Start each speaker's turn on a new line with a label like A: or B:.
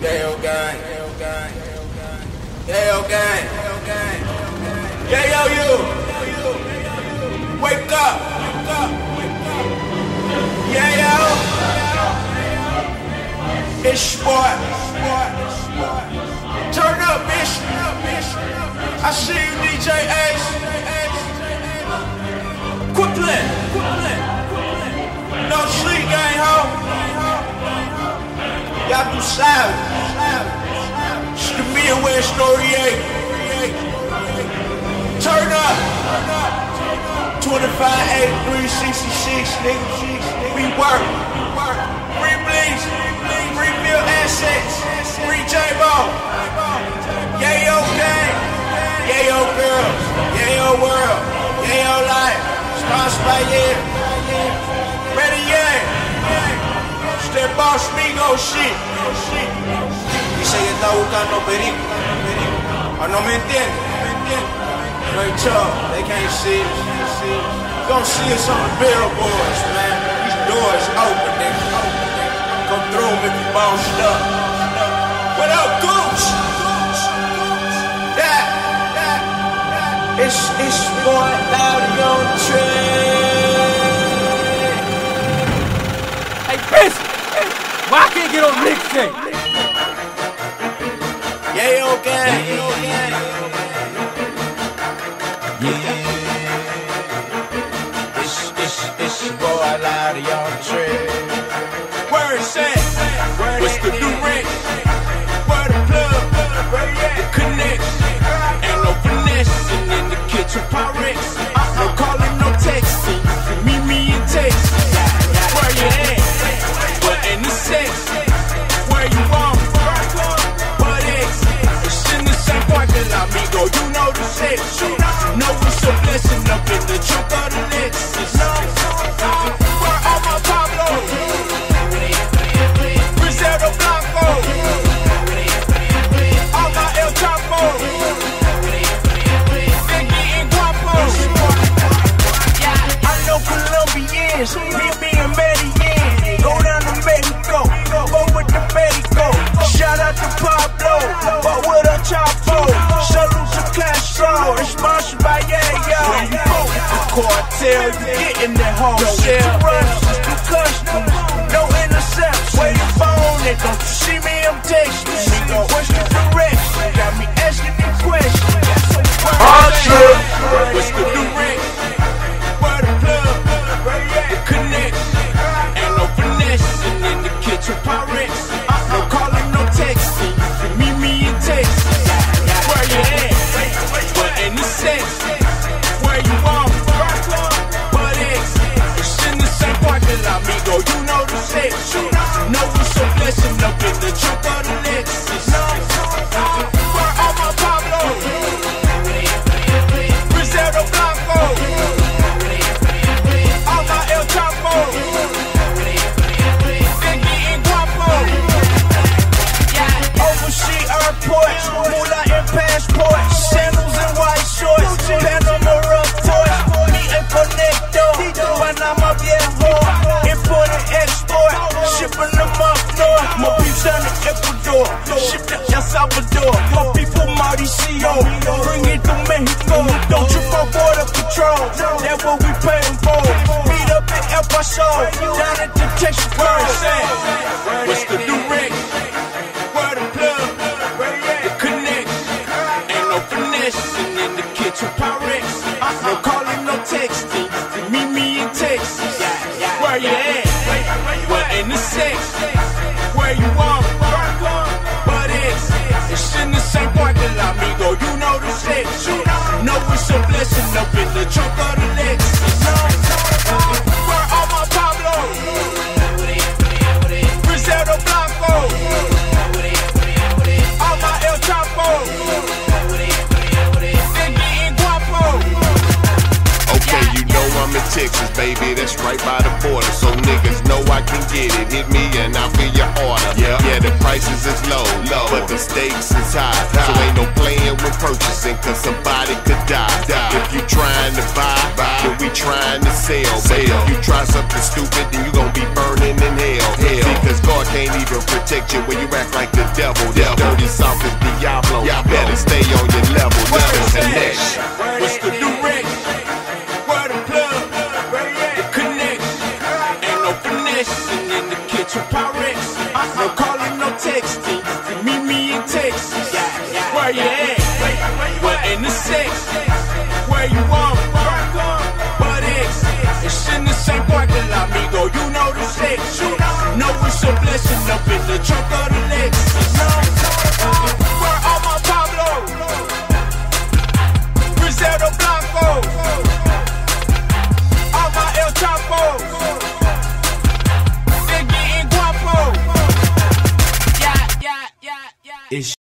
A: Yayo gang. Yayo gang. Yayo you. Wake up. Yayo. It's boy. Turn up, bitch. I see you, DJ Ace. Quickly. No sleep, gang, ho. Y'all too savage. It's the me and West Noriega. Turn up. 25, 83, 66, nigga. We work. Free bleeds. Free bill assets. Free J-Bo. Yayo gang. Yayo girls. Yayo world. Yayo life. Sponsored by. Yeah. That boss Migo shit. Dice que está buscando perico. ¿O no me entiende? Great talk. They can't see us. Gonna see us on the billboards, man. These doors open, nigga. Come through if you bossed up. What up, Goose? That. It's, it's boy Laudie on the train.
B: I can't get on mixtape?
A: Yeah, okay. Yeah. It's, it's, it's your boy Laudie on the train. Word set. What's the new rich? Word the plug. The connect. Ain't no finessing in the kitchen pirates. Uh-huh. No calling, no texting. Meet me in text. Where you at? What in the sex? Sex. Know it's a blessing up in the trunk of the Lexus. Cartel, you getting that to customs, no Mauricio, bring it to Mexico, don't on border patrol, that's what we paying for, meet up in El Paso, down at the Texas What's the Rick? Where the plug? The connect. Ain't no finessing in the kitchen pirates. No calling, no texting. Meet me in Texas. Where you at? In the sex? Where you want? The same parking lot, amigo. You know the sex. Know it's a blessing up in the trunk of the Lexus. Where all my Pablo? Brazero Blanco. All my El Chapo. Biggie and Guapo.
C: Okay, you know I'm in Texas, baby. That's right by the border. So niggas know I can get it. Hit me and I'll fill your order the prices is low, low, but the stakes is high. So ain't no playing with purchasing, cause somebody could die. If you trying to buy, then we trying to sell. But if you try something stupid, then you gon' be burning in hell. hell. Because God can't even protect you when you act like the devil. The dirty south is Diablo. Y'all better stay on your
A: texting. Meet me in Texas. Where you at? We're in the section.
B: is